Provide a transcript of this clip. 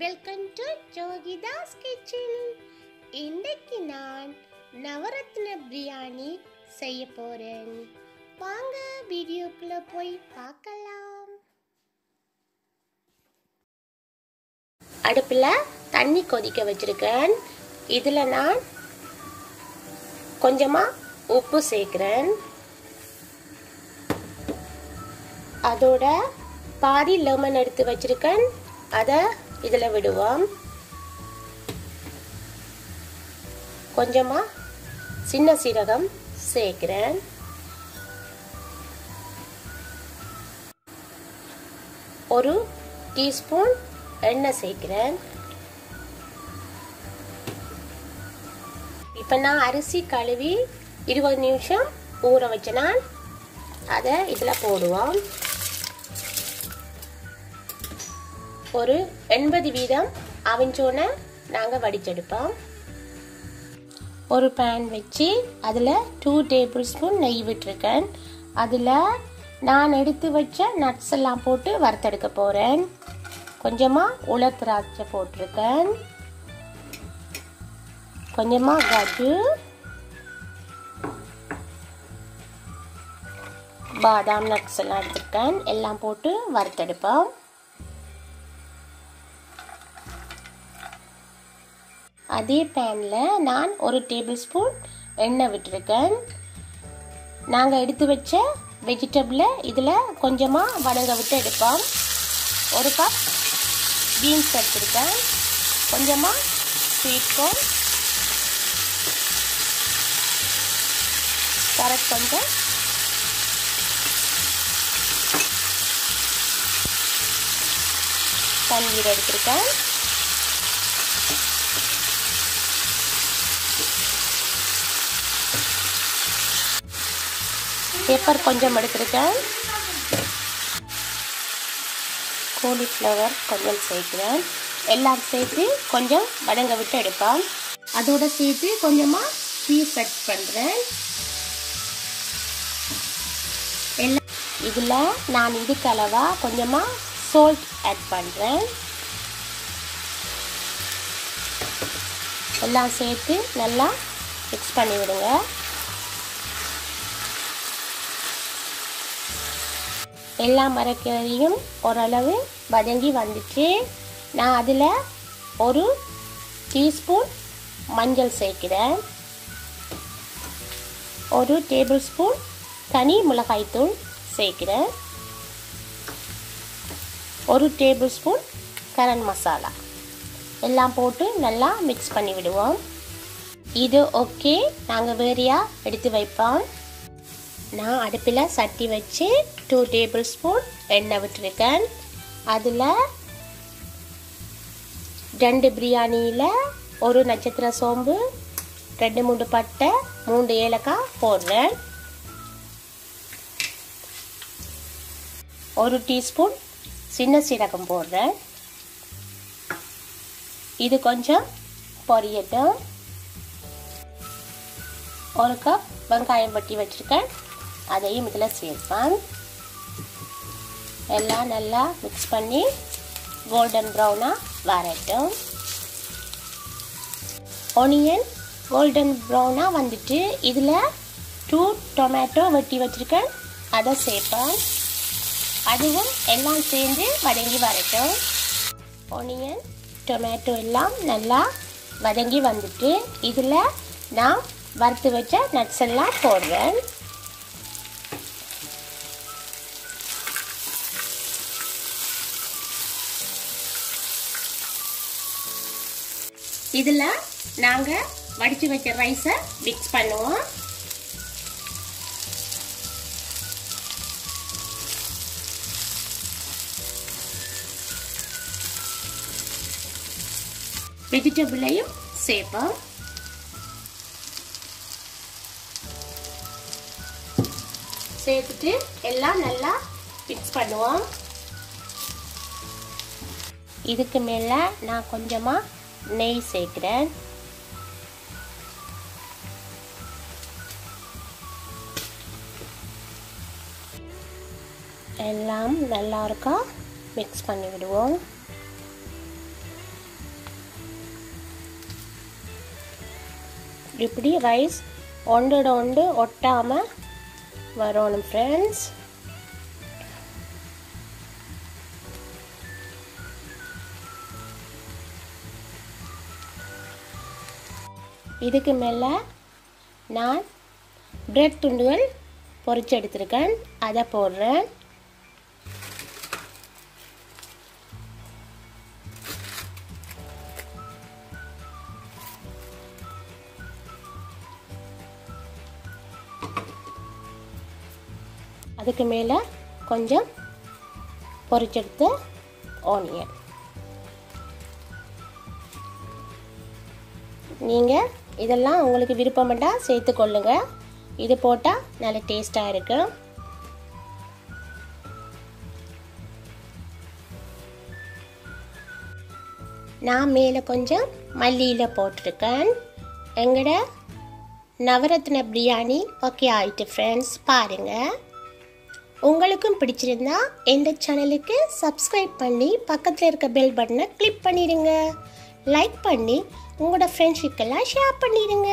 Welcome to ஜோகிதாஸ் kitchen இன்னைக்கு நான் நவரத்ன பிரியாணி செய்ய போறேன். வாங்க வீடியோக்குள்ள போய் பார்க்கலாம். அடுப்பில் தண்ணி கொதிக்க வச்சிருக்கேன். இதில் நான் கொஞ்சமாக உப்பு சேர்க்குறேன். அதோட பாதி லெமன் எடுத்து வச்சிருக்கேன். அதை இதில் விடுவோம். கொஞ்சமாக சின்ன சீரகம் சேர்க்குறேன். ஒரு டீஸ்பூன் எண்ணெய் சேர்க்குறேன். இப்போ நான் அரிசி கழுவி இருபது நிமிஷம் ஊற வச்சனால் அதை இதில் போடுவோம். ஒரு எண்பது வீதம் அவிஞ்சோனை நாங்கள் வடிச்செடுப்போம். ஒரு பேன் வச்சு அதில் டூ டேபிள் ஸ்பூன் நெய் விட்டுருக்கேன். அதில் நான் எடுத்து வச்ச நட்ஸ் எல்லாம் போட்டு வறுத்தெடுக்க போகிறேன் கொஞ்சமாக உலர் திராட்சை போட்டிருக்கேன். கொஞ்சமாக கஜு. பாதாம் நட்ஸ் எல்லாம் எடுத்துருக்கேன். எல்லாம் போட்டு வறுத்தெடுப்போம். அதே பேனில் நான் ஒரு டேபிள் ஸ்பூன் எண்ணெய் விட்டுருக்கேன். நாங்கள் எடுத்து வச்ச வெஜிடபிளை இதில் கொஞ்சமாக வதங்க விட்டு எடுப்போம். ஒரு கப் பீன்ஸ் எடுத்துருக்கேன். கொஞ்சமாக ஸ்வீட் கார்ன் கேரட் கொஞ்சம். தண்ணீர் எடுத்திருக்கேன். பேப்பர் கொஞ்சம் எடுத்திருக்கேன். கோலிஃப்ளவர் கொஞ்சம் சேர்க்கிறேன். எல்லாம் சேர்த்து கொஞ்சம் வடங்க விட்டு எடுப்பேன். அதோட சேர்த்து கொஞ்சமாக பீஸ் கட் பண்ணுறேன் எல்லாம் இதில் நான் இதுக்கு அளவாக கொஞ்சமாக சால்ட் ஆட் பண்ணுறேன் எல்லாம் சேர்த்து நல்லா மிக்ஸ் பண்ணி எல்லா மரக்கறியும் ஓரளவு வதங்கி வந்துச்சு. நான் அதில் ஒரு டீஸ்பூன் மஞ்சள் சேர்க்கிறேன். ஒரு டேபிள் ஸ்பூன் தனி மிளகாய்த்தூள் சேர்க்கிறேன். ஒரு டேபிள் ஸ்பூன் கரன் மசாலா. எல்லாம் போட்டு நல்லா மிக்ஸ் பண்ணி விடுவோம் இது ஓகே நாங்கள் வேறையாக எடுத்து வைப்போம். நான் அடுப்பில் சட்டி வச்சு டூ டேபிள் ஸ்பூன் எண்ணெய் விட்டுருக்கேன். அதில் ரெண்டு பிரியாணியில் ஒரு நட்சத்திர சோம்பு ரெண்டு மூணு பட்டை மூன்று ஏலக்காய் போடுறேன். ஒரு டீஸ்பூன் சின்ன சீரகம் போடுறேன். இது கொஞ்சம் பொரியட்டும். ஒரு கப் வெங்காயம் வட்டி வச்சுருக்கேன். அதையும் இதில் சேர்ப்பேன். எல்லாம் நல்லா மிக்ஸ் பண்ணி கோல்டன் ப்ரௌனாக வரட்டும். ஒனியன் கோல்டன் ப்ரௌனாக வந்துட்டு இதில் டூ டொமேட்டோ வெட்டி வச்சுருக்கேன். அதை சேர்ப்பேன். அதுவும் எல்லாம் சேர்ந்து வதங்கி வரட்டும். ஒனியன் டொமேட்டோ எல்லாம் நல்லா வதங்கி வந்துட்டு இதில் நான் வறுத்து வச்ச நட்ஸ் எல்லாம் போடுறேன். இதில் நாங்கள் வடித்து வச்ச ரைஸை மிக்ஸ் பண்ணுவோம். வெஜிடபிளையும் சேர்ப்போம். சேர்த்துட்டு எல்லாம் நல்லா மிக்ஸ் பண்ணுவோம். இதுக்கு மேலே நான் கொஞ்சமாக நெய் சேர்க்குறேன். எல்லாம் நல்லா இருக்கா? மிக்ஸ் பண்ணிவிடுவோம் இப்படி ரைஸ் ஒன்றோட ஒன்று ஒட்டாமல் வரணும் ஃப்ரெண்ட்ஸ் இதுக்கு மேலே நான் பிரெட் துண்டுகள் பொறிச்சு எடுத்துருக்கேன். அதை போடுறேன். அதுக்கு மேலே கொஞ்சம் பொறிச்செடுத்த ஆனியன் நீங்கள் இதெல்லாம் உங்களுக்கு விருப்பப்பட்டா சேர்த்துக்கொள்ளுங்க இது போட்டால் நல்ல டேஸ்ட்டாக இருக்கும் நான் மேலே கொஞ்சம் மல்லியில் போட்டிருக்கேன். எங்களோட நவரத்ன பிரியாணி ஓகே ஆயிட்டு ஃப்ரெண்ட்ஸ் பாருங்கள் உங்களுக்கும் பிடிச்சிருந்தா எந்த சேனலுக்கு சப்ஸ்கிரைப் பண்ணி பக்கத்தில் இருக்க பெல் பட்டனை கிளிக் பண்ணிடுங்க. லைக் பண்ணி உங்களோட ஃப்ரெண்ட்ஷிக்கெல்லாம் ஷேர் பண்ணிடுங்க.